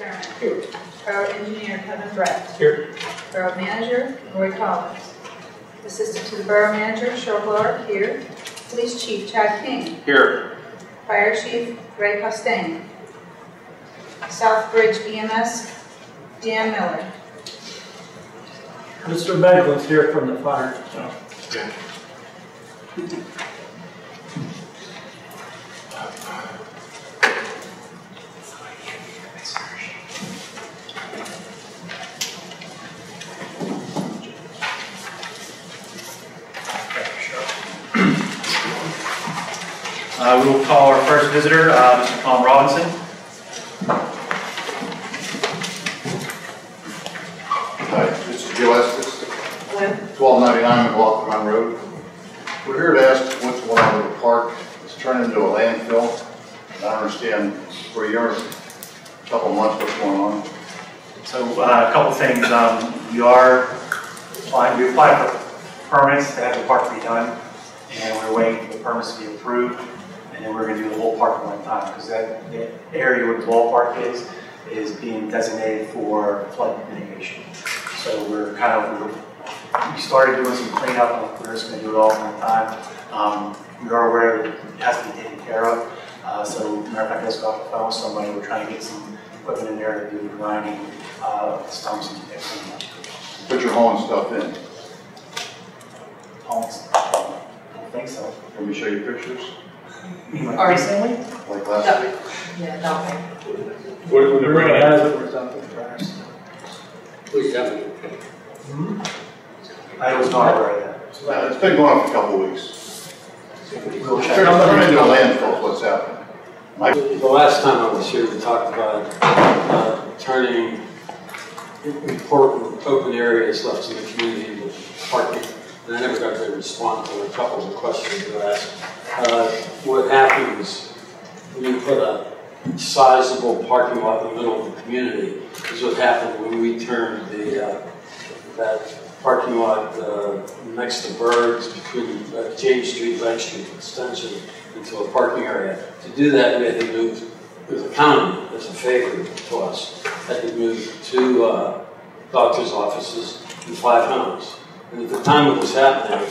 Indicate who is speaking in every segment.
Speaker 1: McDermott.
Speaker 2: Here.
Speaker 1: Borough Engineer Kevin Brett.
Speaker 2: Here.
Speaker 1: Borough Manager Roy Collins. Assistant to the Borough Manager Cheryl Clark here. Police Chief Chad King.
Speaker 2: Here.
Speaker 1: Fire Chief Ray Costain. South Bridge EMS Dan Miller.
Speaker 3: Mr. Meglin's here from the fire.
Speaker 4: Uh, We will call our first visitor, uh, Mr. Tom Robinson.
Speaker 5: Hi, this is Joe Estes, 1299 McLaughlin Run Road. We're here to ask what's going on with the park. It's turned into a landfill. I don't understand for a year, a couple months, what's going on.
Speaker 4: So uh, a couple things, um, we are applying, we applied for permits to have the park be done, and we're waiting for the permits to be approved, and then we're gonna do the whole park at one time, because that, that area where the ballpark is, is being designated for flood mitigation. So we're kind of, we're- we started doing some cleanup, and we're just gonna do it all at one time. Um, We are aware that it has to be taken care of, uh, so matter of fact, I just got off the phone with somebody, we're trying to get some equipment in there to do the grinding, uh, stumps and everything.
Speaker 5: Put your hauling stuff in.
Speaker 4: Homes, I don't think so.
Speaker 5: Let me show you pictures,
Speaker 4: Recently?
Speaker 5: like last week.
Speaker 6: Yeah, nothing.
Speaker 2: We're, we're
Speaker 3: Rumor
Speaker 2: gonna
Speaker 3: has it we're dumping trash.
Speaker 2: please have it.
Speaker 4: I was not aware of that.
Speaker 5: Yeah, It's been going on for a couple of weeks.
Speaker 4: We'll
Speaker 5: It's
Speaker 4: check.
Speaker 5: turned into a landfill, what's happening.
Speaker 7: The last time I was here, we talked about uh, turning important open areas left in the community with parking, and I never got to respond to a couple of the questions you asked. Uh, What happens when you put a sizable parking lot in the middle of the community is what happened when we turned the, uh, that parking lot uh, next to Berg's between uh, James Street, Lake Street Extension into a parking area. To do that, we had to move, the county, as a favor to us, had to move two uh, doctor's offices and five homes. And at the time it was happening,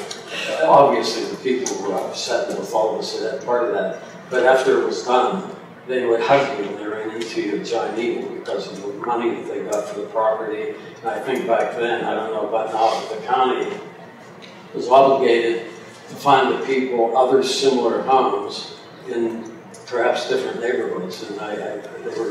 Speaker 7: obviously the people were upset with all of us that part of that. But after it was done, they would hug you when they ran into you at Eagle because of the money that they got for the property. And I think back then, I don't know about now, but the county was obligated to find the people other similar homes in perhaps different neighborhoods, and I, I, they were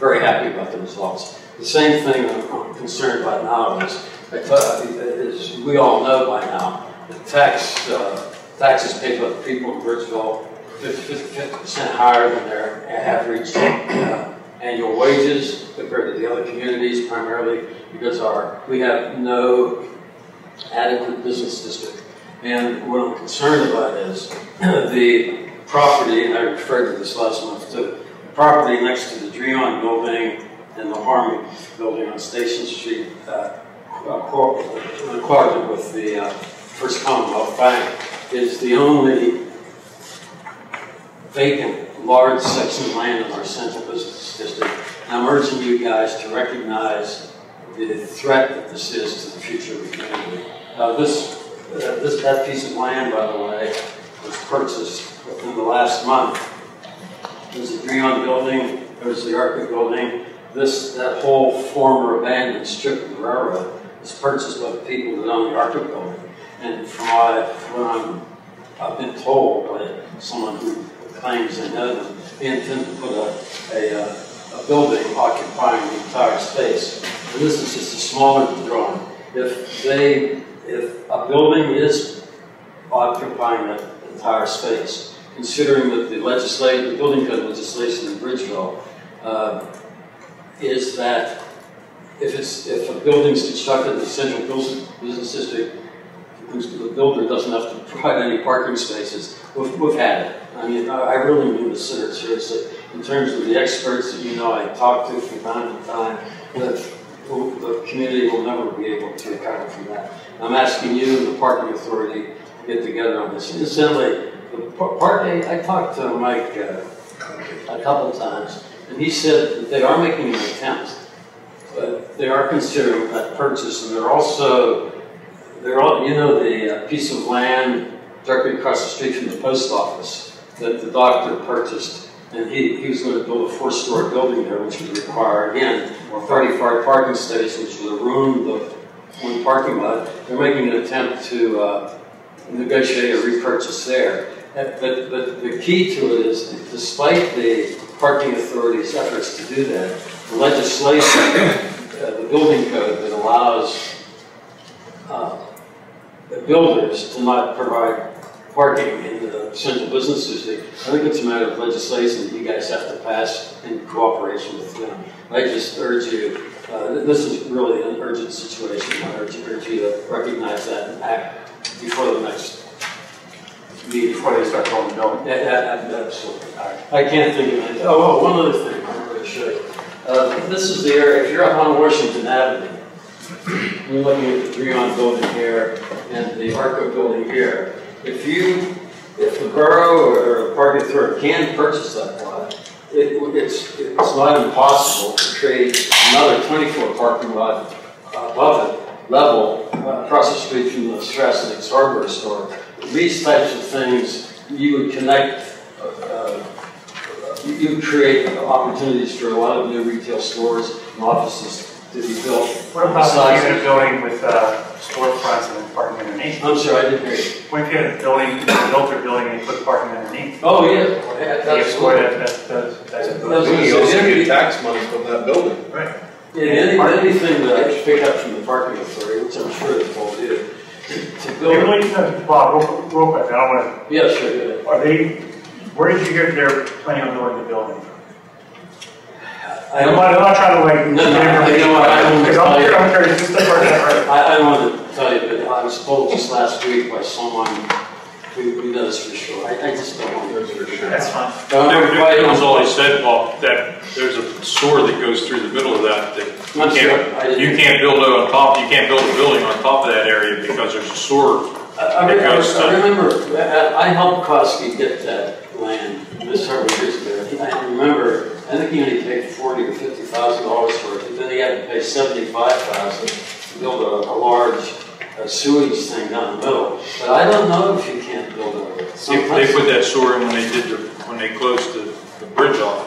Speaker 7: very happy about the results. The same thing I'm concerned about now is, as we all know by now, the tax, uh, taxes paid by the people in Bridgeville, fifty percent higher than their average uh, annual wages compared to the other communities, primarily because our, we have no adequate business district. And what I'm concerned about is the property, and I referred to this last month too, property next to the Dreon building and the Harmony building on Station Street, uh, co- accorded with the uh, First Commonwealth Bank, is the only vacant large section of land in our central business district. And I'm urging you guys to recognize the threat that this is to the future of the community. Uh, this, uh, this, that piece of land, by the way, was purchased within the last month. There's the Dreon building, there's the Arctic building. This, that whole former abandoned strip of the railroad was purchased by the people that own the Arctic building. And from what, I, I've been told by someone who claims they know them, they intend to put a, a, uh, a building occupying the entire space. And this is just a smaller drawing. If they, if a building is occupying the entire space, considering that the the building code legislation in Bridgeville, uh, is that if it's, if a building's constructed in the central business district, the builder doesn't have to provide any parking spaces, we've, we've had it. I mean, I really mean this seriously. In terms of the experts that you know I talk to from time to time, the, the community will never be able to recover from that. I'm asking you the parking authority get together on this. Incidentally, the par- park, I I talked to Mike uh, a couple of times, And he said that they are making an attempt, but they are considering that purchase, and they're also, they're all, you know, the uh, piece of land directly across the street from the post office that the doctor purchased, and he, he was going to build a four-story building there, which would require, again, 35 parking spaces, which would ruin the one parking lot. They're making an attempt to uh, negotiate a repurchase there. But, but the key to it is, despite the parking authority's efforts to do that, the legislation, uh, the building code that allows uh, the builders to not provide parking in the central business district, I think it's a matter of legislation that you guys have to pass in cooperation with them. I just urge you, uh, this is really an urgent situation, I urge urge you to recognize that and act before the next meeting.
Speaker 4: Before they start building the building.
Speaker 7: Yeah, yeah, yeah, Absolutely. I can't think of anything. Oh, oh, one other thing I'm going to. Uh, This is the area, if you're up on Washington Avenue, you're looking at the Dreon building here and the Arco building here. If you, if the borough or a parking authority can purchase that lot, it, it's, it's not impossible to trade another 24 parking lot above it, level, uh, across the street from the Strassnick's hardware store. These types of things, you would connect, uh, you you would create opportunities for a lot of new retail stores and offices to be built.
Speaker 4: What about if you had a building with uh, storefronts and then parking underneath?
Speaker 7: I'm sorry, I didn't hear you.
Speaker 4: What if you had a building, built a building and you put parking underneath?
Speaker 7: Oh, yeah.
Speaker 4: You explore that, that's, that's, that's a
Speaker 7: That's-
Speaker 4: good.
Speaker 6: You also get tax money from that building.
Speaker 4: Right.
Speaker 7: Yeah, any- anything that I pick up from the parking authority, which I'm sure they will do, to build.
Speaker 4: uh, Bob, real, real quick, I don't wanna,
Speaker 7: Yeah, sure, go ahead.
Speaker 4: are they, where did you hear they're planning on building the building?
Speaker 7: I
Speaker 4: I'm
Speaker 7: don't,
Speaker 4: not, I'm not trying to like.
Speaker 7: No, no, I know, I don't
Speaker 4: Because I'm
Speaker 7: tell you.
Speaker 4: curious, I'm curious, just like, right,
Speaker 7: I, I don't want to tell you, but I was told just last week by someone who, know this for sure. I, I just don't want to.
Speaker 4: that's fine.
Speaker 8: There, there was always said, Bob, that there's a sewer that goes through the middle of that, that you
Speaker 7: I'm
Speaker 8: can't, you can't build it on top, you can't build a building on top of that area because there's a sewer.
Speaker 7: I, I re- I I remember, I, I helped Kosky get that land this several years ago. I remember, I think he only paid forty or fifty thousand dollars for it, but then he had to pay seventy-five thousand to build a, a large uh, sewage thing down the middle. But I don't know if you a.
Speaker 8: They, they put that sewer in when they did the, when they closed the, the bridge off.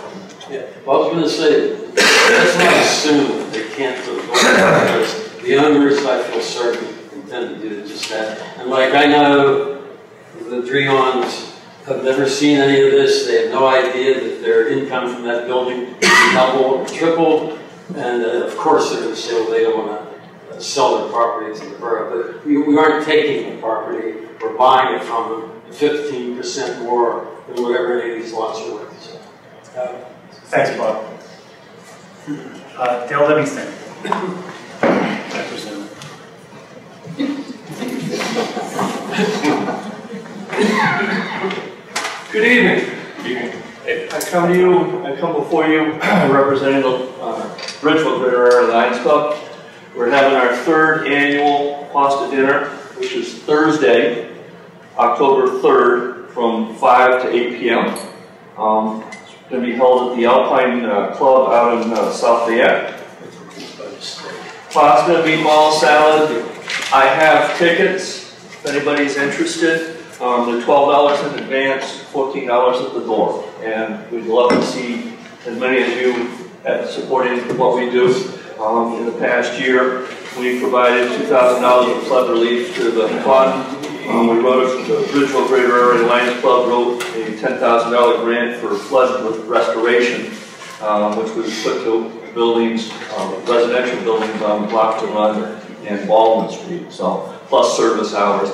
Speaker 7: Yeah, well, I was gonna say, let's not assume they can't do it, because the owners, I feel certain, intend to do just that. And like, I know the Dreons have never seen any of this, they have no idea that their income from that building double or triple. And uh, of course, they're gonna say, well, they don't wanna sell their property to the borough, but we, we aren't taking the property, we're buying it from them fifteen percent more than whatever any of these lots are worth, so. uh,
Speaker 4: Thanks, Bob. Uh, Dale Livingston. I presume.
Speaker 9: Good evening. I come to you, I come before you representing the uh, Bridgeville Greater Area Lions Club. We're having our third annual pasta dinner, which is Thursday, October 3rd, from 5 to 8 p.m. Um, It's going to be held at the Alpine uh, Club out in uh, South Fayette. Pasta, meatball, salad. I have tickets, if anybody's interested. Um, they're twelve dollars in advance, fourteen dollars at the door. And we'd love to see as many as you uh, supporting what we do. Um, in the past year, we provided two thousand dollars of flood relief to the fund. Um, we wrote, the Bridgeville Greater Area Lions Club wrote a ten thousand dollar grant for flood restoration, um, which was put to buildings, um, residential buildings on Blockton Run and Baldwin Street, so, plus service hours.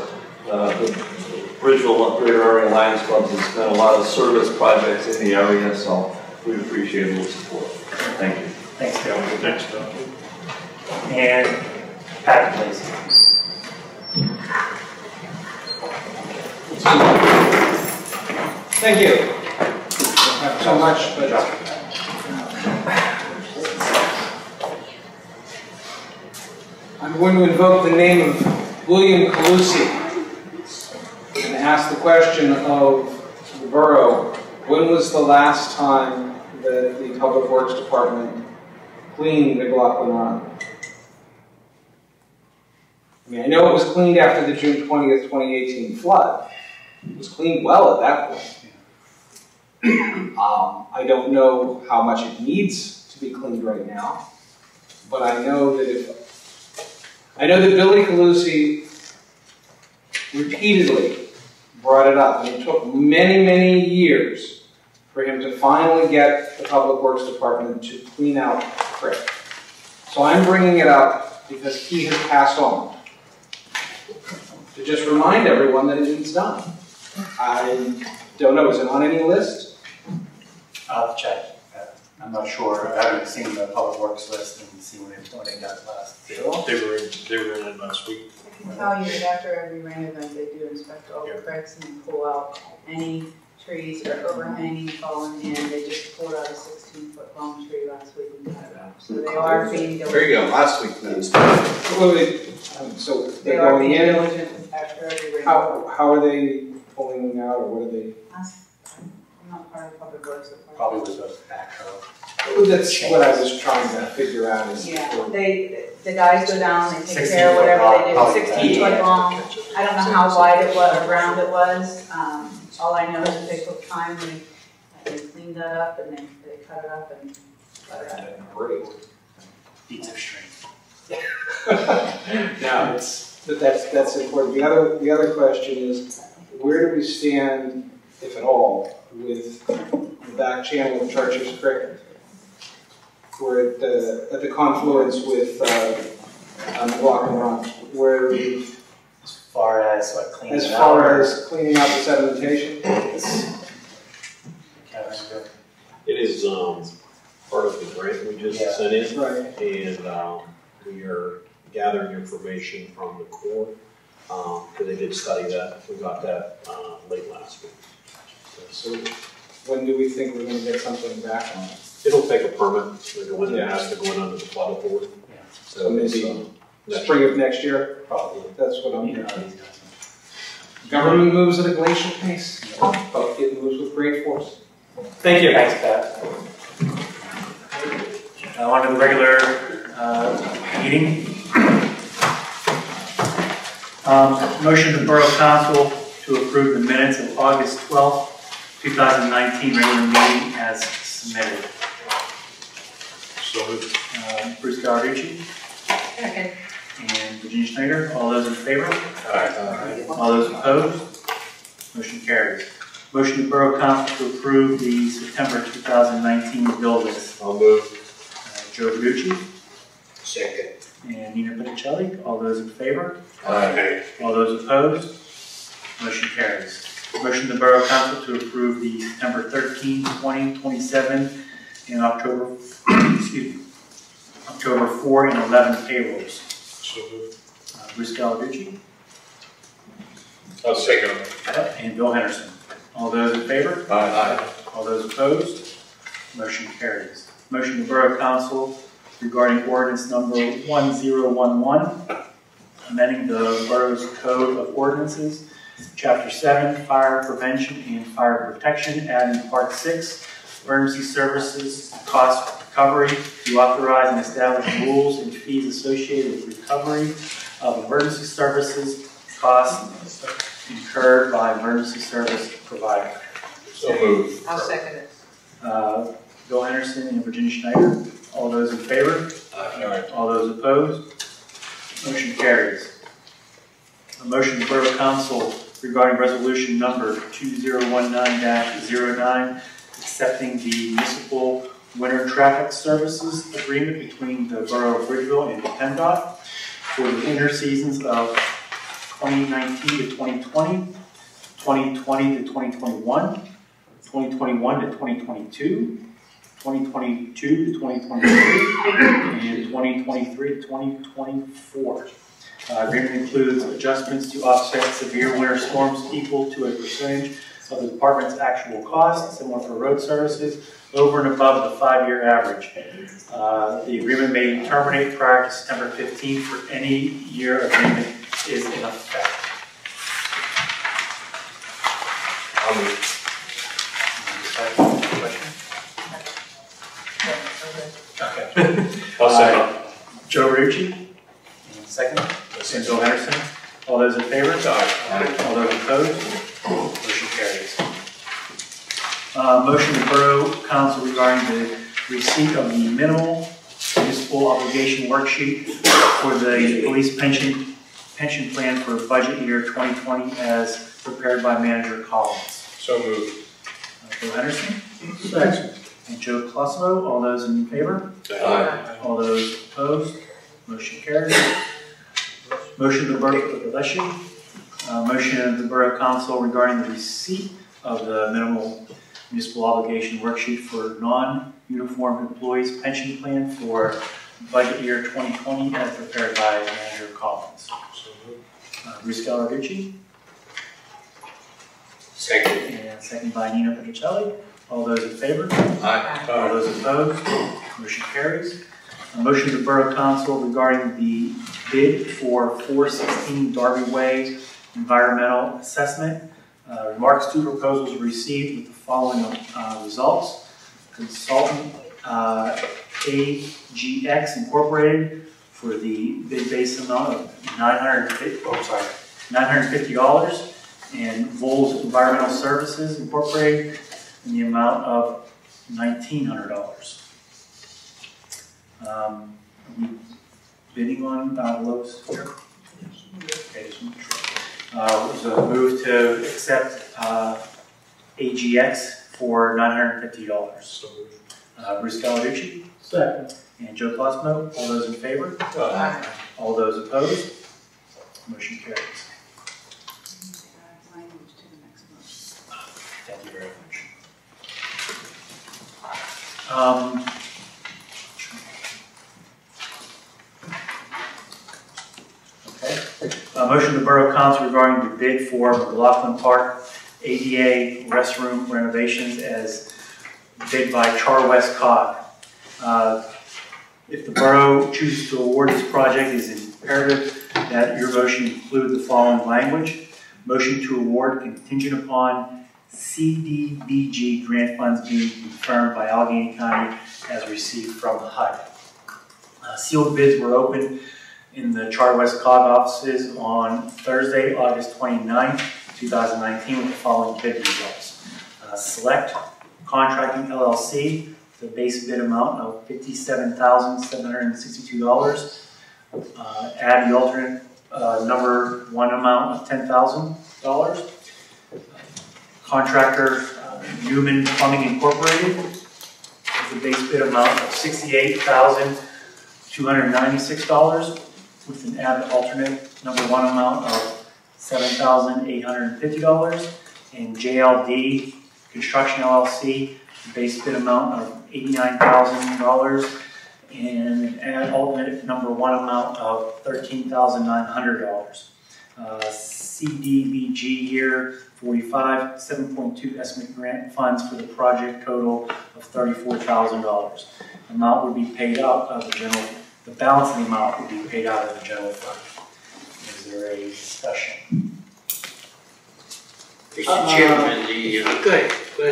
Speaker 9: Uh, the Bridgeville Greater Area Lions Club has done a lot of service projects in the area, so we appreciate little support. Thank you.
Speaker 4: Thanks, Dale.
Speaker 8: Thanks, Tom.
Speaker 4: And Pat, please.
Speaker 10: Thank you. Don't have so much, but. I'm going to invoke the name of William Calusi and ask the question of the borough, when was the last time that the Public Works Department clean McLaughlin Run? I mean, I know it was cleaned after the June twentieth, twenty eighteen flood. It was cleaned well at that point. Um, I don't know how much it needs to be cleaned right now, but I know that if, I know that Billy Calusi repeatedly brought it up, and it took many, many years for him to finally get the Public Works Department to clean out the creek. So I'm bringing it up because he has passed on. To just remind everyone that it needs done. I don't know, is it on any list?
Speaker 4: I'll check. Uh, I'm not sure. I haven't seen the public works list and see when they, when they got last.
Speaker 8: They were, in- they were in it last week.
Speaker 1: I can tell you that after every rain event, they do inspect all the cracks and pull out any trees or overhanging fallen in. They just pulled out a sixteen foot long tree last week and cut it up. So they are being diligent.
Speaker 6: There you go, last week then.
Speaker 10: Wait, wait, um, so
Speaker 1: They
Speaker 10: they're
Speaker 1: are
Speaker 10: going
Speaker 1: being
Speaker 10: in,
Speaker 1: diligent after every rain.
Speaker 10: how, how are they pulling them out, or what are they?
Speaker 1: I'm not part of the public works department.
Speaker 4: Probably was a backhoe.
Speaker 10: Well, That's what I was trying to figure out is.
Speaker 1: Yeah, they, the guys go down, they take
Speaker 4: 16
Speaker 1: care of
Speaker 4: foot
Speaker 1: whatever
Speaker 4: long,
Speaker 1: they do,
Speaker 4: probably
Speaker 1: sixteen foot long. I don't know how wide it was, or round it was, um, all I know is that they took time, they, they cleaned that up and they, they cut it up and let it out.
Speaker 10: Great.
Speaker 4: Feats of strength.
Speaker 10: No, it's, but that's, that's important. The other, the other question is, where do we stand, if at all, with the back channel of Chartiers Creek? We're at the, at the confluence with, uh, um, McLaughlin Run, where we,
Speaker 4: As far as what cleaning
Speaker 10: as
Speaker 4: it out.
Speaker 10: far as cleaning out the sedimentation,
Speaker 11: It is, um, part of the grant we
Speaker 4: Yeah.
Speaker 11: just sent in,
Speaker 10: right?
Speaker 11: and, um, we are gathering information from the Corps, because they did study that, we got that, uh, late last week.
Speaker 10: So when do we think we're gonna get something back on it?
Speaker 11: It'll take a permit, to go in, it has to go in under the flood authority.
Speaker 4: Yeah.
Speaker 11: So it's,
Speaker 10: Maybe
Speaker 11: um, next-
Speaker 10: Spring of next year?
Speaker 4: Probably.
Speaker 10: That's what I'm
Speaker 4: You
Speaker 10: hearing.
Speaker 4: how these guys are.
Speaker 10: Government moves at a glacial pace, but it moves with great force.
Speaker 4: Thank you. Thanks, Pat. Uh, on to the regular, uh, meeting. Um, motion to Borough Council to approve the minutes of August twelfth, two thousand nineteen regular meeting as submitted.
Speaker 8: So moved.
Speaker 4: Uh, Bruce Gallarducci
Speaker 1: Second.
Speaker 4: and Virginia Schneider, all those in favor?
Speaker 11: Aye.
Speaker 4: All those opposed? Motion carries. Motion to Borough Council to approve the September 2019 bill list.
Speaker 11: I'll move.
Speaker 4: Uh, Joe Verducci
Speaker 2: Second.
Speaker 4: And Nina Pinicelli, all those in favor?
Speaker 11: Aye.
Speaker 4: All those opposed? Motion carries. Motion to Borough Council to approve the September 13, 20, 27, and October, excuse me, October 4 and 11 payrolls.
Speaker 8: So moved.
Speaker 4: Uh, Bruce Gallarducci
Speaker 8: I'll second.
Speaker 4: and Bill Henderson. All those in favor?
Speaker 6: Aye.
Speaker 4: All those opposed? Motion carries. Motion to Borough Council regarding ordinance number 1011, amending the borough's code of ordinances, chapter 7, fire prevention and fire protection, adding part 6, emergency services, cost recovery, to authorize and establish rules and fees associated with recovery of emergency services, costs incurred by emergency service provider.
Speaker 11: So move.
Speaker 1: I'll second it.
Speaker 4: Uh, Bill Henderson and Virginia Schneider. All those in favor? All those opposed? Motion carries. A motion to Borough Council regarding resolution number 2019-09, accepting the municipal winter traffic services agreement between the Borough of Bridgeville and PennDOT for the winter seasons of 2019 to 2020, 2020 to 2021, 2021 to 2022, 2022 to 2023, and 2023 to 2024. Uh, Agreement includes adjustments to offset severe winter storms equal to a percentage of the department's actual cost, similar for road services, over and above the five-year average. Uh, The agreement may terminate prior to September 15th for any year agreement is in effect.
Speaker 11: I'll move.
Speaker 8: I'll second.
Speaker 4: Joe Rucci. Second, and Bill Henderson. All those in favor?
Speaker 8: Aye.
Speaker 4: All those opposed? Motion carries. Uh, motion to Borough Council regarding the receipt of the minimal municipal obligation worksheet for the police pension, pension plan for budget year 2020 as prepared by Manager Collins.
Speaker 6: So moved.
Speaker 4: Uh, Bill Henderson? Second. And Joe Clusso, all those in favor?
Speaker 6: Aye.
Speaker 4: All those opposed? Motion carries. Motion to the Borough, bless you. Uh, motion of the Borough Council regarding the receipt of the minimal municipal obligation worksheet for non-uniform employees pension plan for budget year 2020 as prepared by Manager Collins. Uh, Bruce Gallarducci,
Speaker 2: Second.
Speaker 4: and second by Nino Petrocelli. All those in favor?
Speaker 2: Aye.
Speaker 4: All those opposed? Motion carries. A motion to Borough Council regarding the bid for 416 Darby Way environmental assessment. Uh, Remarks to proposals received with the following uh, results. Consultant uh, AGX Incorporated for the bid base amount of 950, oh, sorry, $950. And Vols Environmental Services Incorporated in the amount of nineteen hundred dollars. Um, are we bidding on, uh, lowest here? Okay, just make sure. Uh, was a move to accept, uh, AGX for nine hundred and fifty dollars.
Speaker 6: So moved.
Speaker 4: Uh, Bruce Gallarducci
Speaker 3: Second.
Speaker 4: and Joe Cosmo, all those in favor?
Speaker 2: Aye.
Speaker 4: All those opposed? Motion carries.
Speaker 1: Language to the next motion.
Speaker 4: Thank you very much. Um, Okay, motion to Borough Council regarding the bid for McLaughlin Park ADA restroom renovations as bid by Char-West COG. Uh, If the borough chooses to award this project, it is imperative that your motion include the following language. Motion to award contingent upon CDBG grant funds being confirmed by Allegheny County as received from HUD. Uh, Sealed bids were opened in the Char-West COG offices on Thursday, August 29th, 2019, with the following bid results. Uh, Select Contracting LLC, the base bid amount of $57,762. Uh, Add the alternate uh, number one amount of $10,000. Contractor uh, Newman Plumbing Incorporated, with a base bid amount of $68,296 with an added alternate number one amount of $7,850. And JLD Construction LLC, base bid amount of $89,000 and an alternate number one amount of $13,900. Uh, CDBG year 45, 7.2 estimate grant funds for the project total of $34,000. The amount would be paid out of the general, the balance of the amount would be paid out of the general fund. Is there a discussion?
Speaker 2: Mr. Chairman, the, uh, go ahead, go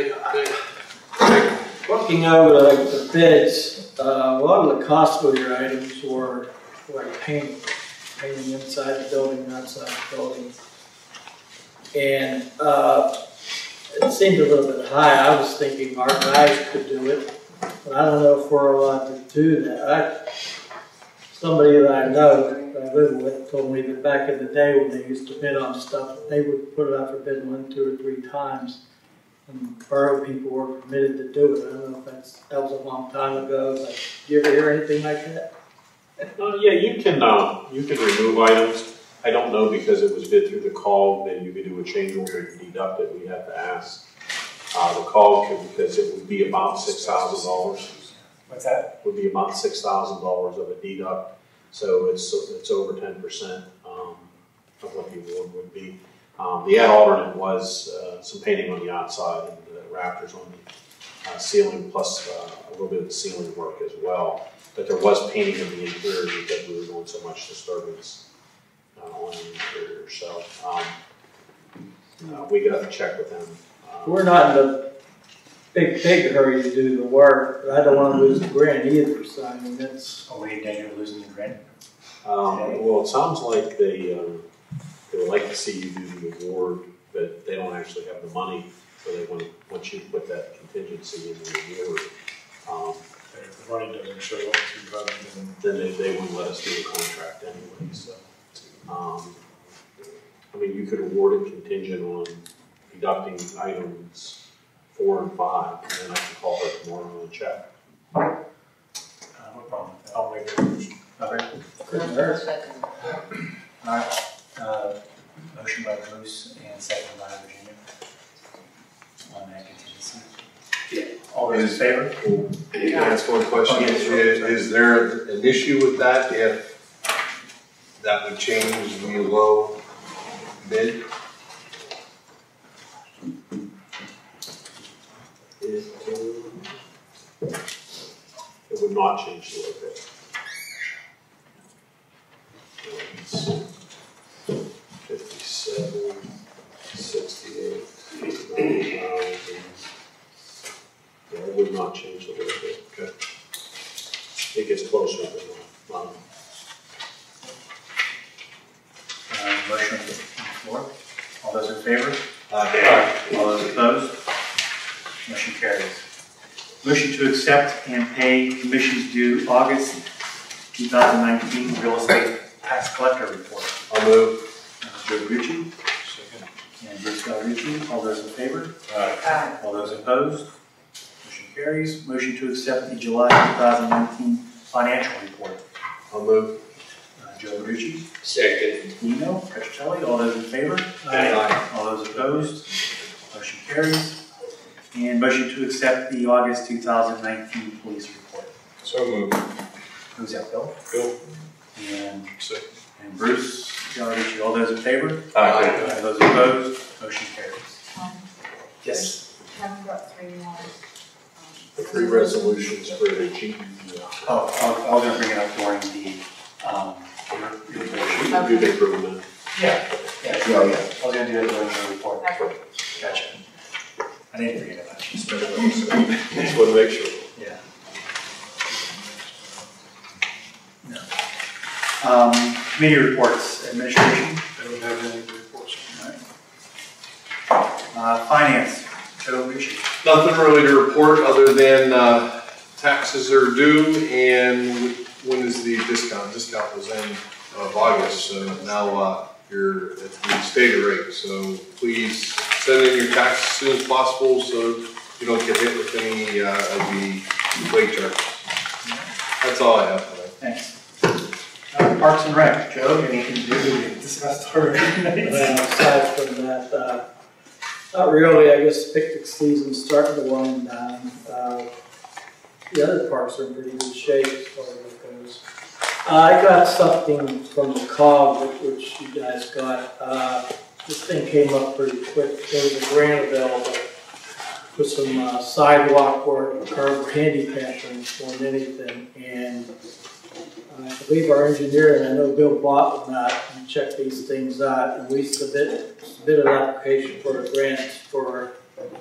Speaker 2: ahead.
Speaker 3: Looking over like the bids, uh, a lot of the cost of your items were like painting, painting inside the building, and outside the building. And, uh, it seemed a little bit high. I was thinking our guys could do it, but I don't know if we're allowed to do that. I, somebody that I know, that I live with, told me that back in the day when they used to bid on stuff, they would put it out for bid one, two, or three times. And borough people were permitted to do it. I don't know if that's, that was a long time ago, but you ever hear anything like that?
Speaker 11: Uh, yeah, you can, uh, you can remove items. I don't know because it was bid through the call, then you could do a change order and deduct it, we have to ask. Uh, the call could, because it would be about six thousand dollars,
Speaker 4: What's that?
Speaker 11: would be about six thousand dollars of a deduct. So it's, it's over ten percent, um, of what the award would be. Um, the add alternate was, uh, some painting on the outside and the rafters on the, uh, ceiling, plus, uh, a little bit of the ceiling work as well. But there was painting of the interior because we were doing so much disturbance, uh, on the interior, so, um, uh, we got to check with them. Uh,
Speaker 3: We're not in the big, big hurry to do the work, but I don't wanna lose the grant either, so I mean, that's,
Speaker 4: Are we in danger of losing the grant?
Speaker 11: Um, well, it sounds like they, um, they would like to see you do the award, but they don't actually have the money, so they want, once you to put that contingency in the award, um,
Speaker 8: If the money doesn't show up through budget, then
Speaker 11: then they, they wouldn't let us do the contract anyway, so. Um, I mean, you could award it contingent on deducting items four and five, and then I can call her tomorrow and check.
Speaker 4: Uh, no problem with that.
Speaker 8: I'll make a motion.
Speaker 4: Okay,
Speaker 3: couldn't hurt.
Speaker 4: alright, uh, motion by Bruce and second by Virginia. On that contingency. All those in favor?
Speaker 6: Can I ask one question? Is, is there an issue with that if that would change the low bid?
Speaker 11: It, would not change the low bid. It's Fifty-seven, sixty-eight, ninety thousand. Yeah, it would not change the low bid.
Speaker 6: Okay.
Speaker 11: It gets closer than that. Um,
Speaker 4: Uh, motion on the floor. All those in favor?
Speaker 6: Uh,
Speaker 4: All those opposed? Motion carries. Motion to accept and pay commissions due August 2019 real estate tax collector report.
Speaker 6: I'll move.
Speaker 4: Joe Ritchie
Speaker 8: second.
Speaker 4: and Bruce Del Ritchie. All those in favor?
Speaker 8: Aye.
Speaker 4: All those opposed? Motion carries. Motion to accept the July 2019 financial report.
Speaker 6: I'll move.
Speaker 4: Uh, Joe Ritchie,
Speaker 2: Second.
Speaker 4: Nino, Petrocelli. All those in favor?
Speaker 6: Aye.
Speaker 4: All those opposed? Motion carries. And motion to accept the August 2019 police report.
Speaker 6: So move.
Speaker 4: Who's that, Bill?
Speaker 6: Bill.
Speaker 4: And,
Speaker 6: Second.
Speaker 4: and Bruce, Del Ritchie. All those in favor?
Speaker 6: Aye.
Speaker 4: All those opposed? Motion carries.
Speaker 1: Um,
Speaker 4: Yes.
Speaker 1: Haven't got three more.
Speaker 6: The three resolutions for the chief.
Speaker 4: Oh, I was gonna bring it up during the, um, your- your-
Speaker 11: You can prove that.
Speaker 4: Yeah, yeah,
Speaker 5: Yeah, yeah.
Speaker 4: I was gonna do it during the report. Gotcha. I didn't forget about you.
Speaker 6: Just want to make sure.
Speaker 4: Yeah. No. Um, committee reports, administration,
Speaker 8: I don't have any reports.
Speaker 4: uh, finance, Joe Ritchie.
Speaker 6: Nothing really to report other than uh, taxes are due and when is the discount? Discount was end of August, so now uh, you're at the stated rate. So please send in your tax as soon as possible so you don't get hit with any uh, of the late charges. That's all I have for today.
Speaker 4: Thanks. Uh, Parks and Rec, Joe, anything to do with discussed already?
Speaker 3: Well, aside from that, uh, not really, I guess picnic season's starting to wind down. Uh, The other parks are in pretty good shape as far as it goes. Uh, I got something from the COG, which- you guys got. Uh, This thing came up pretty quick. There was a grant available for some uh, sidewalk work, curb handicapping more than anything. And I believe our engineer, and I know Bill Bott would not, check these things out, and we submit, submitted an application for a grant for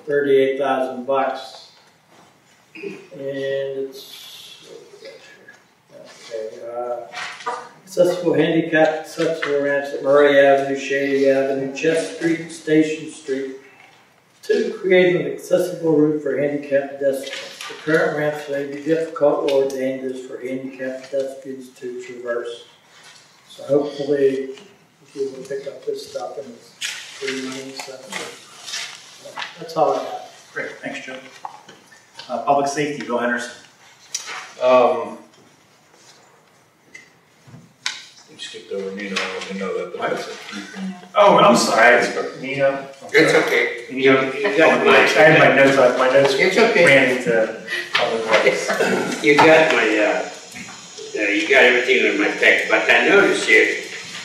Speaker 3: thirty-eight thousand bucks. And it's, okay, uh, accessible handicap, accessible ramps at Murray Avenue, Shady Avenue, Chest Street, Station Street. Two, creating an accessible route for handicapped pedestrians. The current ramps may be difficult or dangerous for handicapped pedestrians to traverse. So hopefully, we will pick up this stuff in it's free money, so. That's all I have.
Speaker 4: Great, thanks, Joe. Uh, Public Safety, Bill Henderson.
Speaker 6: Um, you skipped over Nino, I didn't know that, but that's it.
Speaker 4: Oh, I'm sorry, Nino.
Speaker 2: It's okay.
Speaker 4: Nino,
Speaker 2: You got my-
Speaker 4: I had my notes, on- my notes
Speaker 2: It's okay.
Speaker 4: ran into public works.
Speaker 2: You got my, uh, uh, you got everything in my text, but I noticed here,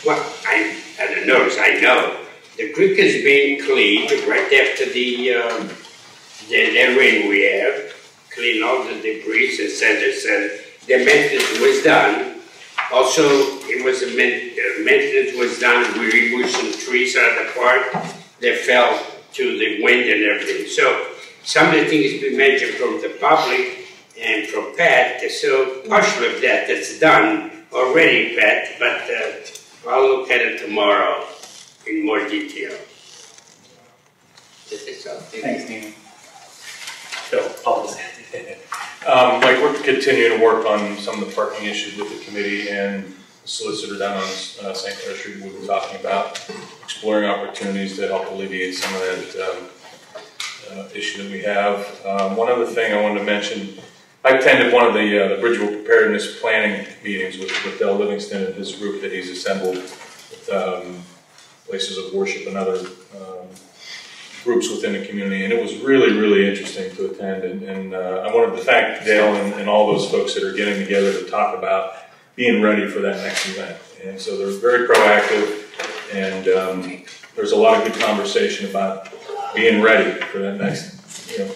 Speaker 2: well, I, I don't notice, I know. The creek is being cleaned right after the, um, the, the rain we have. Clean all the debris, et cetera, et cetera. The maintenance was done. Also, it was, a main- uh, maintenance was done, we removed some trees out of the park that fell to the wind and everything. So some of the things we mentioned from the public and from Pat, so partial of that that's done already, Pat, but uh, I'll look at it tomorrow in more detail. This is something.
Speaker 4: Thanks, Dean.
Speaker 8: So, Paul. Um, Mike, we're continuing to work on some of the parking issues with the committee and the solicitor down on uh, St. Clair Street we've been talking about, exploring opportunities to help alleviate some of that um, uh, issue that we have. Um, one other thing I wanted to mention, I attended one of the, uh, the Bridgeville Preparedness Planning meetings with, with Dale Livingston and his group that he's assembled with um, places of worship and other um, groups within the community, and it was really, really interesting to attend. And, and uh, I wanted to thank Dale and, and, all those folks that are getting together to talk about being ready for that next event. And so they're very proactive, and um, there's a lot of good conversation about being ready for that next. You know,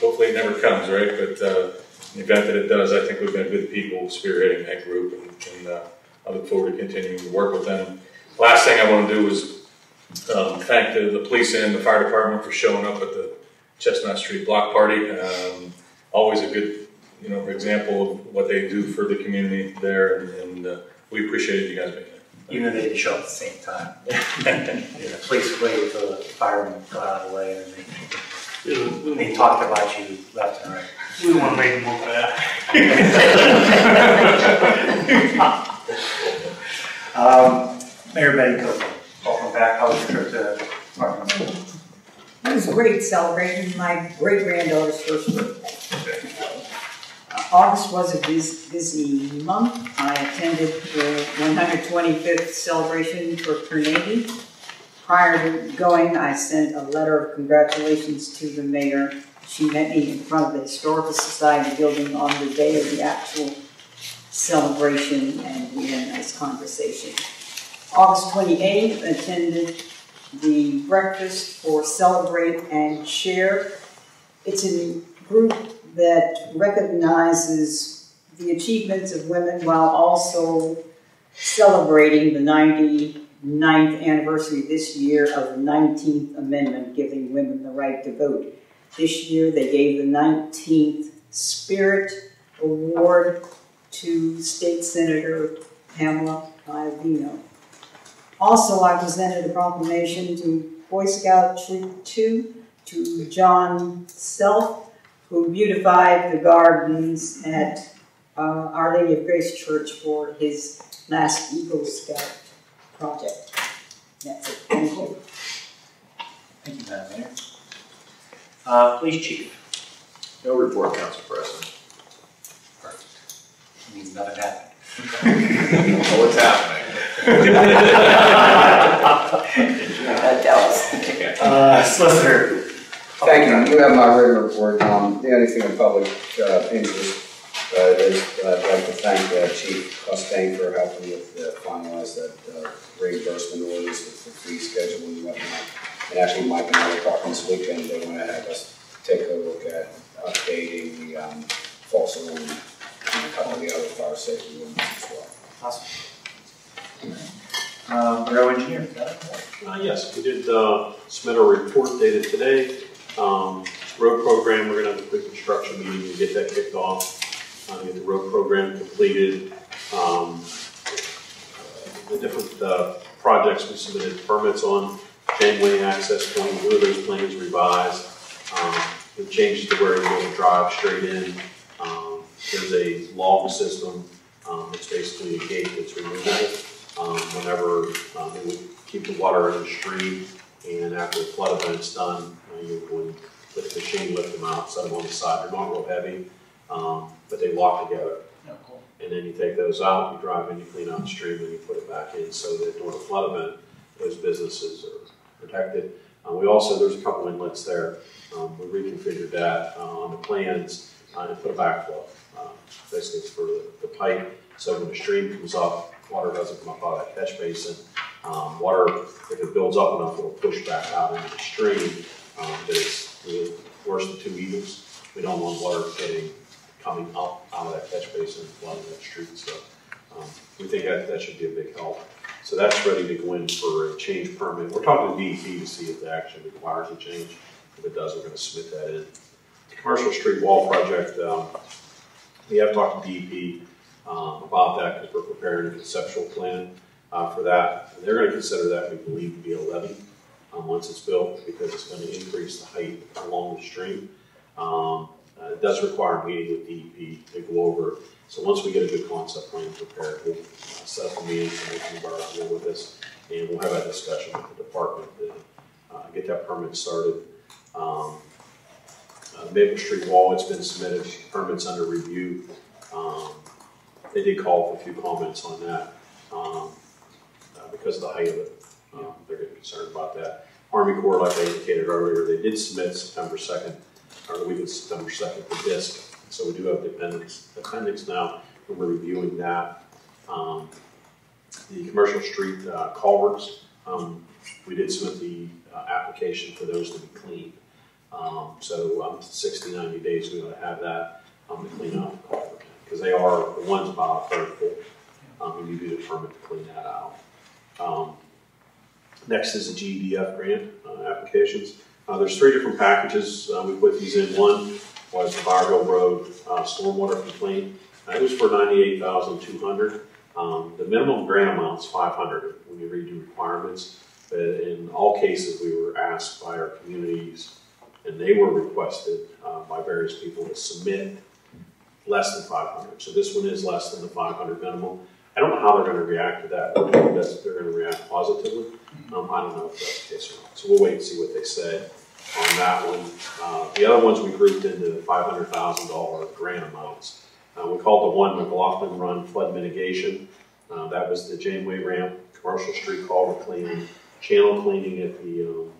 Speaker 8: hopefully it never comes, right? But uh, the event that it does, I think we've got good people spearheading that group, and, and uh, I look forward to continuing to work with them. Last thing I want to do is um, thank the, the police and the fire department for showing up at the Chestnut Street Block Party. Um, always a good, you know, example of what they do for the community there, and, and uh, we appreciate you guys being there.
Speaker 4: Even though they didn't show up at the same time. yeah, police waited for the firemen got out of the way, and they, they talked about you left and right.
Speaker 9: We want to make them look bad.
Speaker 4: um, Mayor Betty Copeland. Welcome back. How was your trip to Martin?
Speaker 12: It was great celebrating my great granddaughter's first birthday. Uh, August was a busy, busy month. I attended the 125th celebration for Carnegie. Prior to going, I sent a letter of congratulations to the mayor. She met me in front of the Historical Society building on the day of the actual celebration, and we had a nice conversation. August 28th, attended the breakfast for Celebrate and Share. It's a group that recognizes the achievements of women while also celebrating the 99th anniversary this year of the 19th Amendment giving women the right to vote. This year they gave the 19th Spirit Award to State Senator Pamela Iovino. Also, I presented a proclamation to Boy Scout Troop 2 to John Self, who beautified the gardens at uh, Our Lady of Grace Church for his last Eagle Scout project. That's it. Thank you.
Speaker 4: Thank you, Madam Mayor. Uh, Police Chief.
Speaker 6: No report, Council President.
Speaker 4: Perfect. Means nothing happened.
Speaker 6: oh, what's happening?
Speaker 12: That does.
Speaker 4: Uh, Solicitor.
Speaker 13: Thank you. You have my written report. Um, the only thing of public uh, interest uh, is uh, I'd like to thank uh, Chief Costain for helping with uh, finalize that uh, reimbursement orders with the fee schedule and whatnot. And actually, Mike and I were talking this weekend. They want to have us take a look at updating the um, false alarm and a couple of the other fire safety rules as well.
Speaker 4: Awesome. Um, Borough Engineer.
Speaker 11: Uh, yes, we did uh, submit a report dated today. Um, road program, we're going to have a quick construction meeting to get that kicked off, uh, get the road program completed. Um, the different uh, projects we submitted permits on, Janeway access point, blue those plans revised. Um, the changes to where you're going to drive straight in. Um, there's a log system. Um, it's basically a gate that's removable. Um, whenever um, it would keep the water in the stream, and after the flood event's done, uh, you would lift the machine, lift them out, set them on the side. They're not real heavy, um, but they lock together.
Speaker 4: Oh, cool.
Speaker 11: And then you take those out, you drive in, you clean out the stream, and you put it back in, so that during a flood event, those businesses are protected. Uh, we also, there's a couple inlets there. Um, we reconfigured that uh, on the plans uh, and put a backflow. Uh, basically, for the, the pipe, so when the stream comes up, water doesn't come up out of that catch basin. Um, water, if it builds up enough, it'll push back out into the stream. Um, but it's worse than two evils. We don't want water getting coming up out of that catch basin flooding that street. So um, we think that, that should be a big help. So that's ready to go in for a change permit. We're talking to DEP to see if it actually requires a change. If it does, we're going to submit that in. The commercial street wall project, um, we have talked to DEP um, about that because we're preparing a conceptual plan uh, for that. And they're going to consider that, we believe, to be a levee um, once it's built because it's going to increase the height along the stream. Um, uh, It does require a meeting with DEP to go over. So once we get a good concept plan prepared, we'll uh, set up a meeting, and they can borrow it with us, and we'll have that discussion with the department to uh, get that permit started. Um, uh, Maple Street Wall, it's been submitted, permits under review. Um, They did call for a few comments on that um, uh, because of the height of it. Um, They're getting concerned about that. Army Corps, like I indicated earlier, they did submit September 2nd, or the week of September 2nd, the disc. So we do have the appendix, appendix now, and we're reviewing that. Um, The commercial street uh, culverts, um, we did submit the uh, application for those to be cleaned. Um, so, um, 60, 90 days, we ought to have that, um, to clean out the. Because they are, the ones about third full, um, and you do the permit to clean that out. Um, next is the GEDF grant, uh, applications. Uh, there's three different packages, uh, we put these in. One was the Barville Road, uh, stormwater complaint. Uh, it was for ninety-eight thousand two hundred. Um, the minimum grant amount is five hundred when you read the requirements. But in all cases, we were asked by our communities, and they were requested, uh, by various people to submit less than five hundred. So this one is less than the five hundred minimum. I don't know how they're gonna react to that, but maybe that's, they're gonna react positively. Um, I don't know if that's the case or not. So we'll wait and see what they say on that one. Uh, the other ones we grouped into five hundred thousand dollar grant amounts. Uh, we called the one McLaughlin Run flood mitigation. Uh, that was the Janeway ramp, commercial street culvert cleaning, channel cleaning at the, um,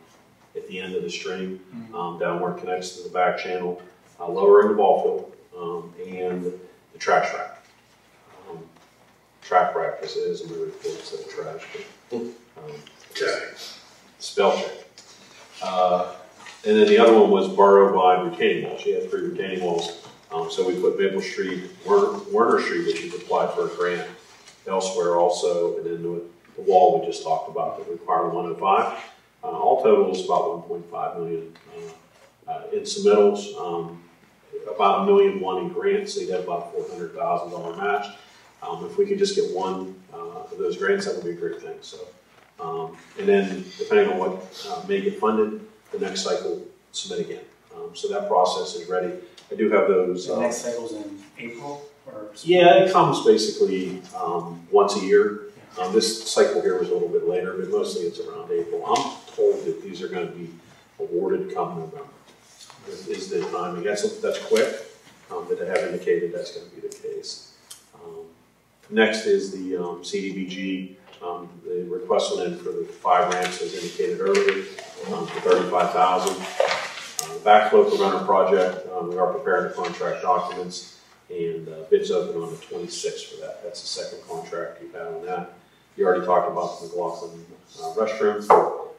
Speaker 11: at the end of the stream, um, down where it connects to the back channel, uh, lowering the ball field, um, and the trash rack. Um, Track rack, this is, and the report said trash, but, um, spell check. Uh, and then the other one was borrowed by retaining walls. She had three retaining walls. Um, so we put Maple Street, Werner, Werner Street, which we've applied for a grant elsewhere also, and then the, the wall we just talked about that required 105. Uh, all total is about 1.5 million uh, uh, in submittals. Um, about a million one in grants, so you'd have about $400,000 match. Um, if we could just get one uh, of those grants, that would be a great thing. So, um, and then depending on what uh, may get funded, the next cycle submit again. Um, so that process is ready. I do have those.
Speaker 4: The
Speaker 11: uh,
Speaker 4: next cycle's in April or?
Speaker 11: yeah, it comes basically um, once a year. Um, this cycle here was a little bit later, but mostly it's around April. I'm told that these are going to be awarded come November. Is, the timing? That's that's quick, um, but they have indicated that's going to be the case. Um, next is the um, CDBG. Um, the request went in for the five ramps as indicated earlier um, for thirty-five thousand. Uh, backflow preventer project. Um, we are preparing the contract documents and uh, bids open on the 26th for that. That's the second contract you've had on that. You already talked about the McLaughlin uh, restroom.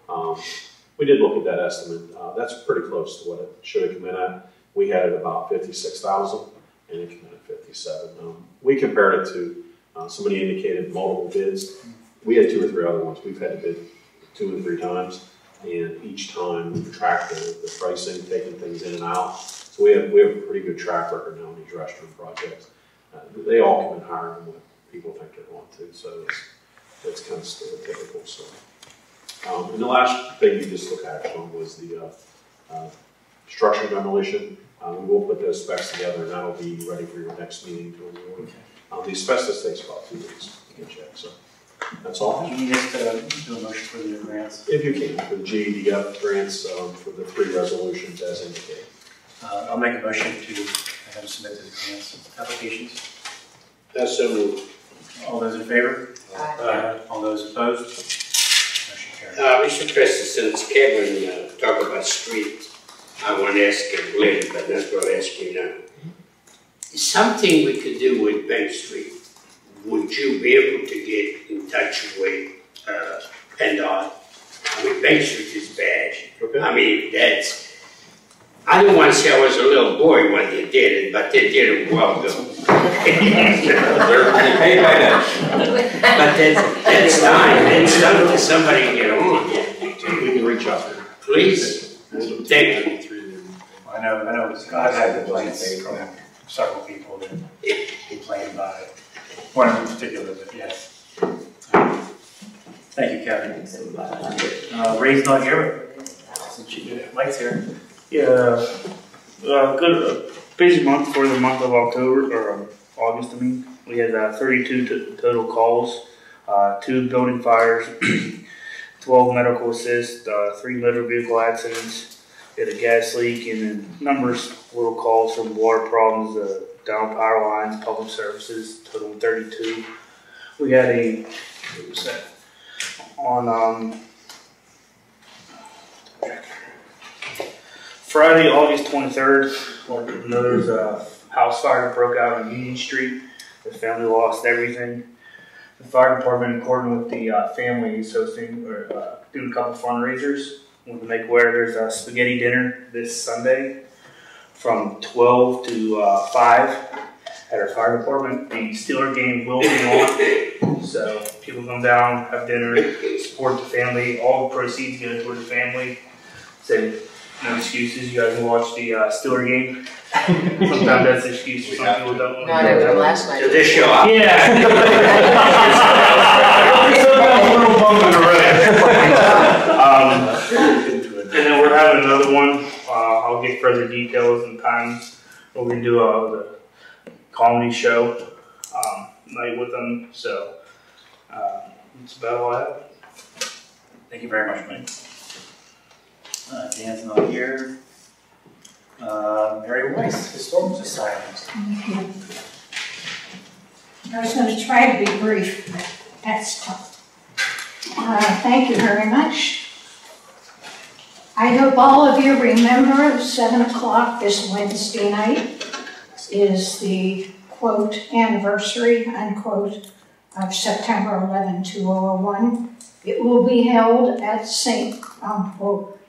Speaker 11: We did look at that estimate. Uh, that's pretty close to what it should have come in at. We had it about 56,000 and it came in at 57. Um, we compared it to, uh, somebody indicated multiple bids. We had two or three other ones. We've had to bid two and three times. And each time we've tracked the, the pricing, taking things in and out. So we have, we have a pretty good track record now on these restroom projects. Uh, they all come in higher than what people think they're going to, so it's, it's kind of stereotypical, so. Um, and the last thing you just look at, Sean, was the, uh, uh, structure demolition. Uh, we will put those specs together and that'll be ready for your next meeting to award. Um, the asbestos takes about two weeks to get checked, so that's all.
Speaker 4: Do you need us to do a motion for the grants?
Speaker 11: If you can, for the GEDF grants, um, for the three resolutions as indicated.
Speaker 4: Uh, I'll make a motion to have them submit the grants applications.
Speaker 2: That's so moved.
Speaker 4: All those in favor?
Speaker 2: Aye.
Speaker 4: All those opposed?
Speaker 2: Uh, Mr. Since Kevin uh, talked about streets, I want to ask him later, but that's what I'll ask you now. Something we could do with Bank Street, would you be able to get in touch with uh, PennDOT? I mean, Bank Street is bad. I mean, that's, I don't want to say I was a little boy when they did it, but they did it well, though.
Speaker 7: They paid by that.
Speaker 2: But that's, that's time, that's time for somebody to get on.
Speaker 11: We can reach out there.
Speaker 2: Please, thank you.
Speaker 4: I know, I know, I've had complaints from several people that complain about it. One in particular, but yes. Thank you, Kevin. Uh, Ray's not here. Mike's here.
Speaker 14: Yeah, uh, good, uh, busy month for the month of October, or um, August, I mean. We had uh, 32 t- total calls, uh, two building fires, 12 medical assists, uh, three motor vehicle accidents, we had a gas leak, and then numbers little calls from water problems, uh, down power lines, public services, total 32. We had a, what was that? On, um, Friday, August 23rd, well, there was a house fire broke out on Union Street. The family lost everything. The fire department, in accordance with the uh, family, is hosting or uh, doing a couple fundraisers. Want to make aware there's a spaghetti dinner this Sunday from 12 to uh, 5 at our fire department. The Steeler game will be on, so people come down, have dinner, support the family. All the proceeds go toward the family. So no excuses. You guys can watch the uh, Steeler game. Sometimes that's an excuse for some people don't.
Speaker 15: Not after last night.
Speaker 2: So this show up.
Speaker 14: Yeah. um, and then we're having another one. Uh, I'll get further details and times. We're gonna do a the comedy show um, night with them. So uh, that's about all I have.
Speaker 4: Thank you very much, Mike. Uh, Dan's not here. Uh, Mary Weiss, Historical Society.
Speaker 16: I was going to try to be brief, but that's tough. Uh, thank you very much. I hope all of you remember 7 o'clock this Wednesday night is the quote anniversary unquote of September 11, 2001. It will be held at St. Um,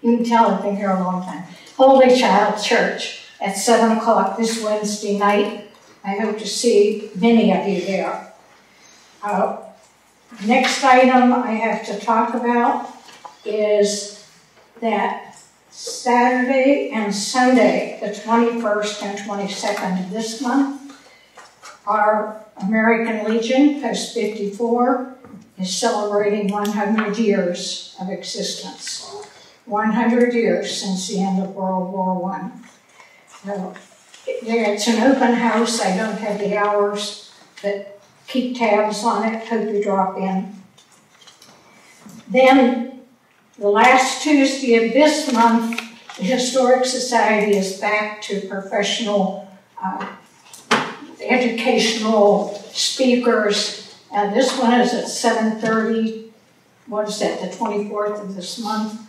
Speaker 16: you can tell I've been here a long time. Holy Child Church at 7 o'clock this Wednesday night. I hope to see many of you there. Uh, next item I have to talk about is that Saturday and Sunday, the 21st and 22nd of this month, our American Legion, Post 54, is celebrating 100 years of existence. 100 years since the end of World War I. Uh, it's an open house. I don't have the hours, but keep tabs on it. Hope you drop in. Then, the last Tuesday of this month, the Historic Society is back to professional uh, educational speakers. And this one is at 7.30, what is that, the 24th of this month,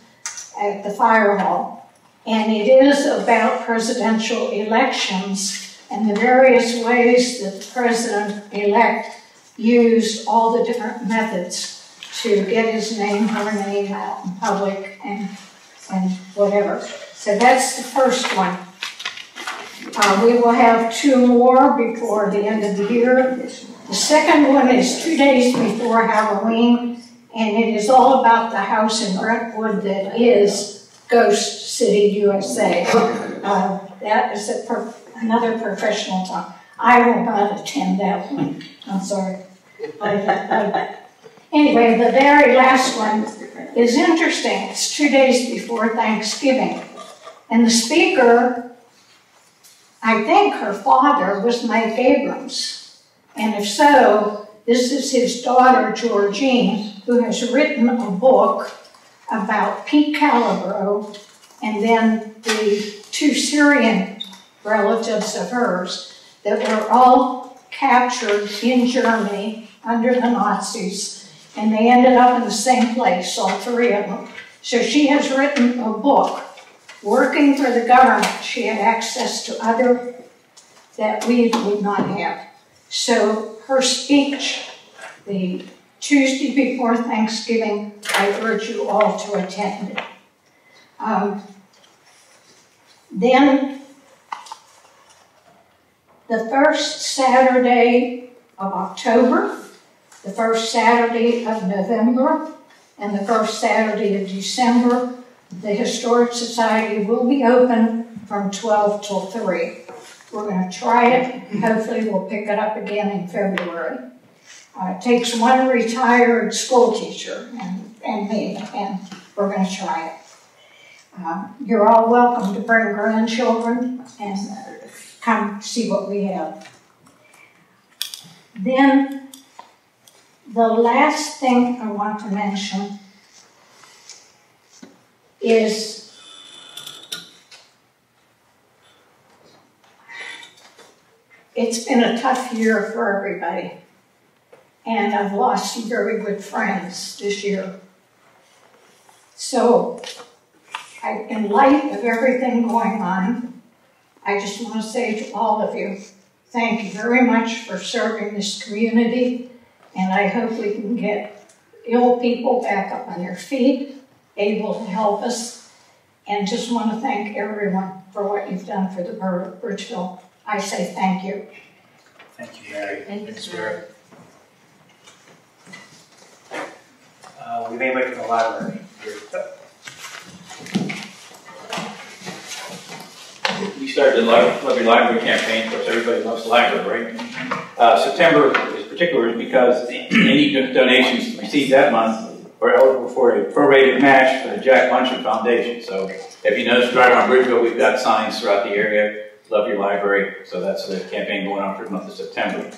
Speaker 16: at the fire hall. And it is about presidential elections and the various ways that the president-elect used all the different methods to get his name, her name out in public and, and whatever. So that's the first one. Uh, we will have two more before the end of the year. The second one is two days before Halloween, and it is all about the house in Brentwood that is Ghost City, USA. Uh, that is pro another professional talk. I will not attend that one. I'm sorry. Anyway, the very last one is interesting. It's two days before Thanksgiving. And the speaker, I think her father was Mike Abrams. And if so, this is his daughter, Georgine, who has written a book about Pete Calabro and then the two Syrian relatives of hers that were all captured in Germany under the Nazis, and they ended up in the same place, all three of them. So she has written a book. Working for the government, she had access to other that we would not have. So her speech, the Tuesday before Thanksgiving, I urge you all to attend. Um, then, the first Saturday of October, the first Saturday of November, and the first Saturday of December, the Historic Society will be open from twelve till three. We're gonna try it, hopefully we'll pick it up again in February. Uh, it takes one retired school teacher and, and me, and we're gonna try it. Uh, You're all welcome to bring grandchildren and uh, come see what we have. Then, the last thing I want to mention is it's been a tough year for everybody. And I've lost some very good friends this year. So, I, in light of everything going on, I just want to say to all of you, thank you very much for serving this community. And I hope we can get ill people back up on their feet, able to help us. And just want to thank everyone for what you've done for the borough of Bridgeville. I say thank you.
Speaker 14: Thank you, Mary.
Speaker 16: Thank you,
Speaker 14: Thanks, Mary. Uh, we may wait for the library.
Speaker 15: We started the Li- Lovely Library campaign, of course, everybody loves the library, right? Uh, September is particular because any donations received that month are eligible for a prorated match for the Jack Buncher Foundation. So if you notice, right around Bridgeville, we've got signs throughout the area, love your library, so that's the campaign going on for the month of September.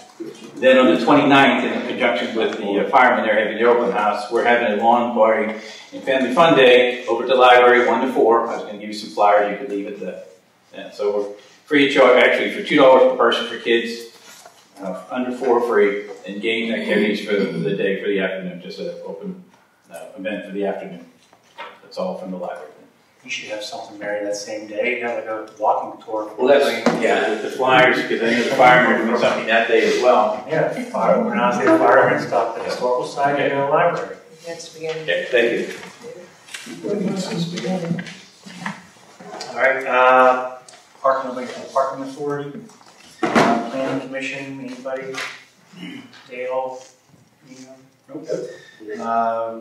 Speaker 15: Then on the 29th, in conjunction with the uh, firemen, they're having their open house, we're having a lawn party and family fun day over at the library, one to four. I was gonna give you some flyers, you could leave at the and so we're free of charge, actually for two dollars per person for kids, uh, under four free, and games activities for the, the day, for the afternoon, just an open, uh, event for the afternoon. That's all from the library.
Speaker 14: You should have something, Mary, that same day, You have like a walking tour.
Speaker 15: Well, that's, yeah, the flyers, because I know the firemen were doing something that day as well.
Speaker 14: Yeah, fire, we're not saying firemen stuff, the historical side, and the library.
Speaker 12: That's beginning.
Speaker 15: Yeah, thank you.
Speaker 14: All right, uh, parking, nobody from the parking authority, uh, planning commission, anybody? Dale? Nina? Nope. Uh,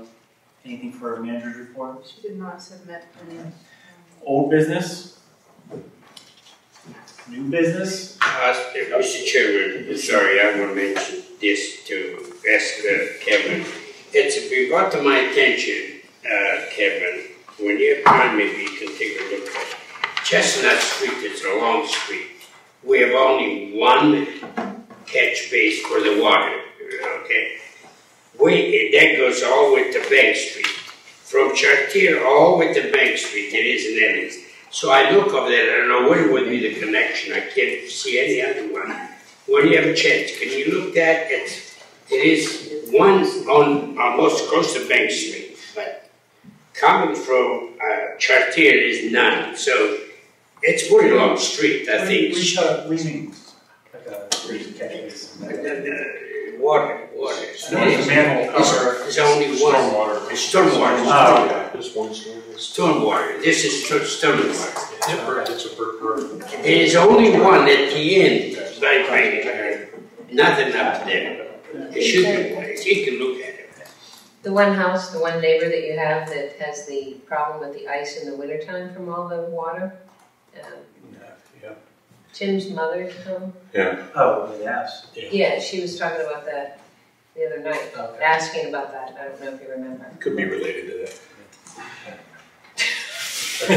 Speaker 14: anything for manager's report?
Speaker 1: She did not submit any.
Speaker 14: Old business? New business?
Speaker 2: Uh, Mr. Chairman, sorry, I want to mention this to ask uh, Kevin. It's been brought to my attention, uh, Kevin, when you have time, maybe you can take a look at Chestnut Street, it's a long street. We have only one catch base for the water, okay? We, that goes all with the way to Bank Street. From Chartier all with the way to Bank Street, there is in Evans. So I look over there, I don't know what would be the connection, I can't see any other one. When you have a chance, can you look at it? It is one on, almost close to Bank Street, but coming from uh, Chartier is none, so it's a very long street, I think.
Speaker 14: We shut up, we mean, like a, basin.
Speaker 2: Uh, Water, water.
Speaker 14: I know it's a manhole cover.
Speaker 2: There's only one.
Speaker 6: Stormwater.
Speaker 2: It's stormwater.
Speaker 14: Oh, okay.
Speaker 6: Just one storm.
Speaker 2: Stormwater, this is sto- stormwater.
Speaker 6: It's a per, it's a per, per.
Speaker 2: There is only one at the end, by, by, nothing up there. It should be, you can look at it.
Speaker 17: The one house, the one neighbor that you have that has the problem with the ice in the wintertime from all the water? um,
Speaker 8: Yeah.
Speaker 17: Tim's mother, Tom?
Speaker 14: Oh, yes.
Speaker 17: Yeah, she was talking about that the other night,
Speaker 14: Okay.
Speaker 17: asking about that, I don't know if you remember.
Speaker 8: Could be related to that.
Speaker 17: I'm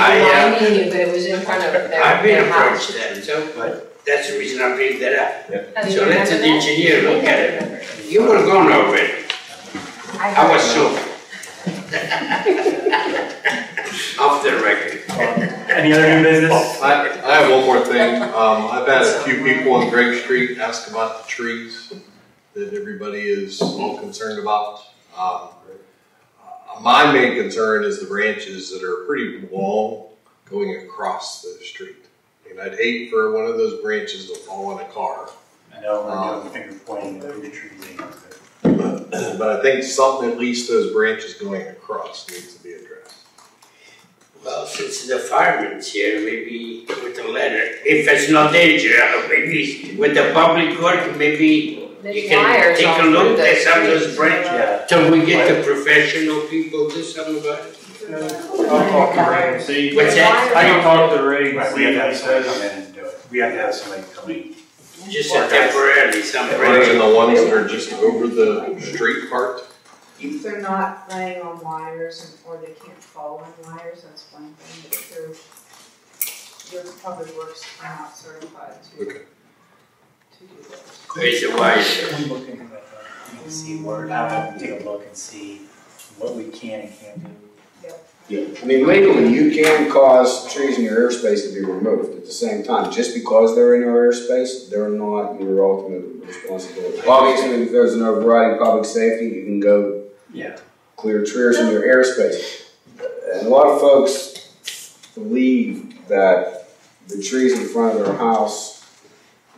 Speaker 2: I, uh,
Speaker 17: you, but it was in front of their,
Speaker 2: I've been
Speaker 17: their house.
Speaker 2: approached that, so but that's the reason I bring that up.
Speaker 17: How do you
Speaker 2: So let
Speaker 17: remember
Speaker 2: the
Speaker 17: that?
Speaker 2: engineer look at it.
Speaker 17: remember.
Speaker 2: You would have gone over it,
Speaker 17: I
Speaker 2: I was
Speaker 17: heard-
Speaker 2: so. Off the record.
Speaker 14: Any other new business?
Speaker 6: I, I have one more thing. Um, I've had a few people on Greg Street ask about the trees that everybody is all concerned about. Um, uh, my main concern is the branches that are pretty long going across the street. And I'd hate for one of those branches to fall on a car.
Speaker 14: I know,
Speaker 6: Um,
Speaker 14: we're finger pointing at the trees.
Speaker 6: But I think something, at least those branches going across needs to be addressed.
Speaker 2: Well, since the fireman's here, maybe with a letter, if it's not danger, uh, maybe with the public work, maybe
Speaker 17: There's
Speaker 2: you can take a look at some of those
Speaker 17: streets.
Speaker 2: branches.
Speaker 14: Yeah.
Speaker 2: Till we get the professional people do something about it.
Speaker 14: I'll talk to Ray and see.
Speaker 2: What's that?
Speaker 14: I can talk to Ray and
Speaker 4: Right,
Speaker 14: see
Speaker 4: we have to
Speaker 14: what
Speaker 4: have
Speaker 14: he
Speaker 4: somebody
Speaker 14: says.
Speaker 4: come in and do it. We have to have somebody come in.
Speaker 2: Just a temporarily, some
Speaker 6: Other
Speaker 2: bridge.
Speaker 6: the ones that are just over the street part?
Speaker 1: If they're not laying on wires and, or they can't fall on wires, that's one thing, but if they're, your public works are not certified to, to
Speaker 6: Okay.
Speaker 1: Do those.
Speaker 2: Where's the wire?
Speaker 4: We look into that, uh, we see where, have them take a look and see what we can and can't do.
Speaker 13: Yeah, I mean legally, you can cause trees in your airspace to be removed at the same time. Just because they're in your airspace, they're not your ultimate responsibility. Obviously, if there's an overriding public safety, you can go
Speaker 4: Yeah.
Speaker 13: clear trees in your airspace. And a lot of folks believe that the trees in front of their house,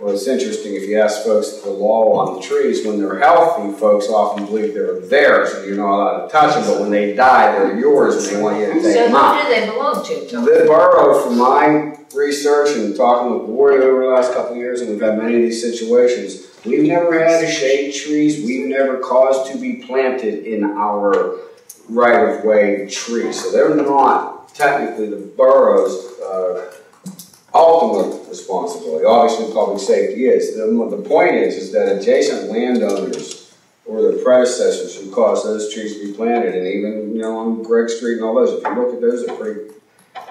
Speaker 13: well, it's interesting, if you ask folks the law on the trees, when they're healthy, folks often believe they're theirs and you're not allowed to touch them, but when they die, they're yours and they want you to take
Speaker 17: So
Speaker 13: them out.
Speaker 17: who do they belong to, Tom?
Speaker 13: The borough, from my research and talking with the board over the last couple of years, and we've had many of these situations, we've never had to shade trees, we've never caused to be planted in our right-of-way trees. So they're not technically the borough's uh, ultimate responsibility. Obviously, public safety is. The, the point is, is that adjacent landowners or their predecessors who caused those trees to be planted, and even, you know, on Greg Street and all those, if you look at those, they're pretty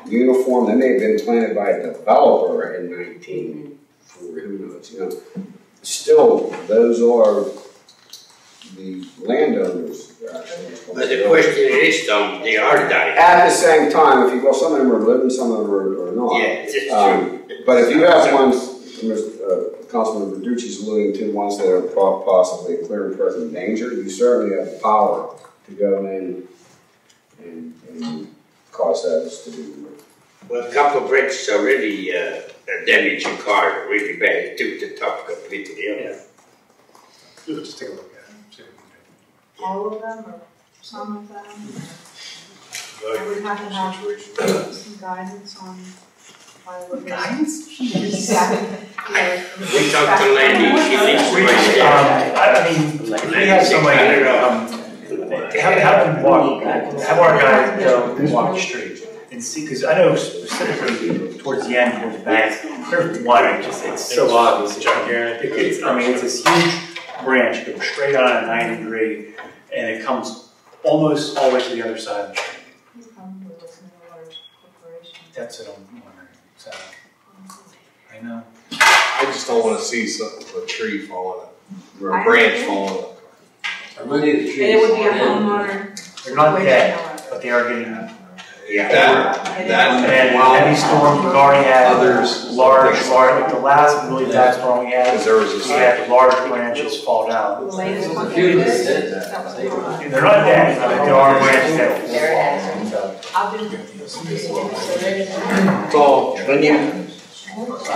Speaker 13: uniform. They may have been planted by a developer in 1940, who knows, you know. Still, those are the landowners' actual
Speaker 2: But the question is, Tom, they are dying.
Speaker 13: At the same time, if you, well, some of them are living, some of them are, are not.
Speaker 2: Yeah, it's just
Speaker 13: Um, But if you have ones, uh, Councilman Verducci's alluding to, ones that are possibly in clear and present danger, you certainly have the power to go in and, and cause those to be removed.
Speaker 2: Well, a couple of bridges already, uh, damaged your car really bad, took the top completely off.
Speaker 4: Just take a look at it. see what we can
Speaker 1: All of them or some of them? I would have to have some guidance on why we're. Guidance? Exactly.
Speaker 2: We talked to Landy, she thinks
Speaker 4: do.
Speaker 2: right there.
Speaker 4: Um, I, I mean, if we have somebody, um, have, have them walk, have our guys go and walk the street and see, because I know specifically towards the end, towards the back, there's one, it just, it's so obvious, it's gigantic. It's, I mean, it's this huge branch, it goes straight on at ninety degree, and it comes almost all the way to the other side of the street. That's what I'm wondering, so. I know.
Speaker 6: I just don't wanna see some, a tree falling, or
Speaker 1: I
Speaker 6: a branch
Speaker 1: agree.
Speaker 6: falling.
Speaker 7: Are many of the
Speaker 1: And
Speaker 7: trees
Speaker 1: it would be a homeowner.
Speaker 4: They're not dead, but they are getting
Speaker 2: Yeah.
Speaker 6: That,
Speaker 4: And
Speaker 6: that,
Speaker 4: then
Speaker 6: well,
Speaker 4: heavy storms, we've already had
Speaker 6: Others-
Speaker 4: large, large, like the last really bad storm we had,
Speaker 6: Because there was a-
Speaker 4: we had large branches fall down.
Speaker 1: The latest one.
Speaker 7: A few that
Speaker 1: That
Speaker 7: did that.
Speaker 1: was a lot.
Speaker 4: They're not dead, but there are branches that
Speaker 17: There it is.
Speaker 4: fall.
Speaker 1: I'll do.
Speaker 6: it's all,
Speaker 13: Then you,
Speaker 6: I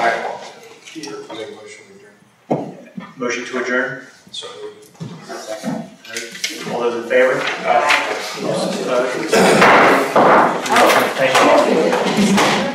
Speaker 6: motion to adjourn.
Speaker 4: Motion to adjourn?
Speaker 6: So.
Speaker 4: All those in favor? Aye. Oh. Thank you.